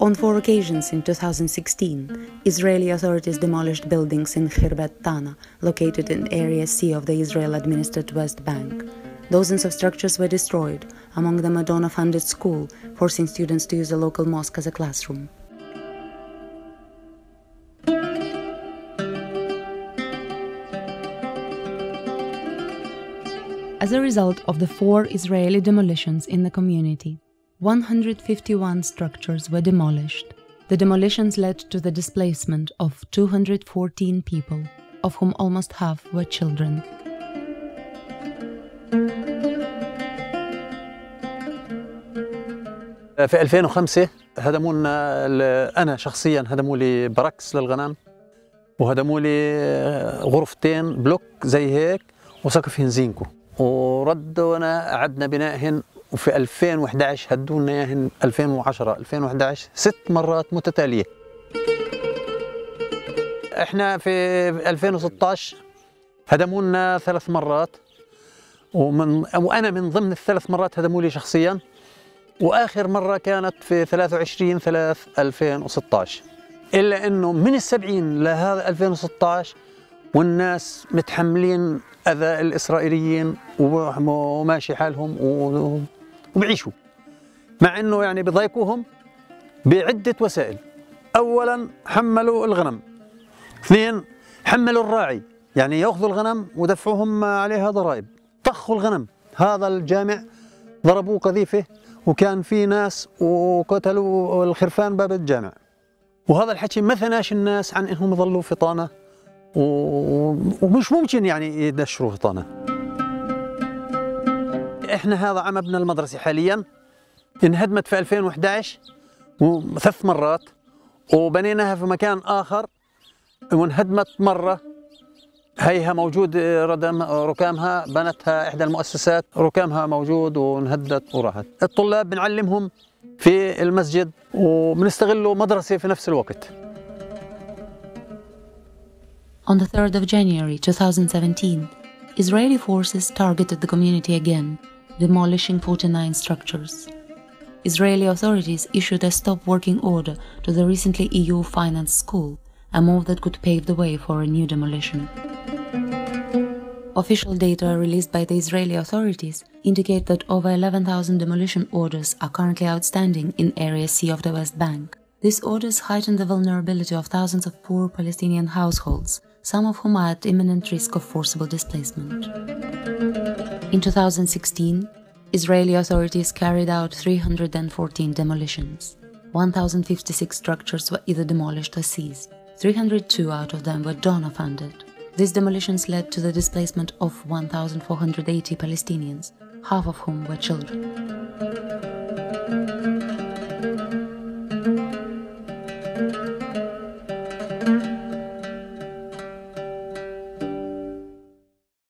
On four occasions in 2016, Israeli authorities demolished buildings in Khirbet Tana, located in Area C of the Israel administered West Bank. Dozens of structures were destroyed, among them a donor funded school, forcing students to use a local mosque as a classroom. As a result of the four Israeli demolitions in the community, 151 structures were demolished. The demolitions led to the displacement of 214 people, of whom almost half were children. في 2005 هدموا لنا أنا شخصيا هدموا لي بركس للغنم وهدموا لي غرفتين بلوك زي هيك وسقفهن زينكو وردونا أعدنا بنائهن وفي 2011 هدوا لنا اياهن 2010 2011 ست مرات متتالية. إحنا في 2016 هدموا لنا ثلاث مرات ومن وأنا من ضمن الثلاث مرات هدموا لي شخصيا وآخر مرة كانت في 23 3 2016 إلا إنه من السبعين لهذا 2016 والناس متحملين أذى الإسرائيليين وماشي حالهم وبيعيشوا مع إنه يعني بضايقوهم بعدة وسائل. اولا حملوا الغنم. اثنين حملوا الراعي. يعني يأخذوا الغنم ودفعوهم عليها ضرائب. طخوا الغنم. هذا الجامع ضربوه قذيفة وكان في ناس وقتلوا الخرفان باب الجامع. وهذا الحكي ما ثناش الناس عن إنهم يظلوا في طانه ومش ممكن يعني يدشروا فطانة. إحنا هذا عم ابنى المدرسة حاليا. انهدمت في 2011 ثلاث مرات وبنيناها في مكان آخر وانهدمت مرة. هيها موجود ردم ركامها بنتها إحدى المؤسسات ركامها موجود وانهدت وراحت. الطلاب بنعلمهم في المسجد وبنستغله مدرسة في نفس الوقت. On the 3rd of January 2017, Israeli forces targeted the community again, demolishing 49 structures. Israeli authorities issued a stop working order to the recently EU financed school, a move that could pave the way for a new demolition. Official data released by the Israeli authorities indicate that over 11,000 demolition orders are currently outstanding in Area C of the West Bank. These orders heighten the vulnerability of thousands of poor Palestinian households some of whom are at imminent risk of forcible displacement. In 2016, Israeli authorities carried out 314 demolitions. 1,056 structures were either demolished or seized. 302 out of them were donor funded. These demolitions led to the displacement of 1,480 Palestinians, half of whom were children.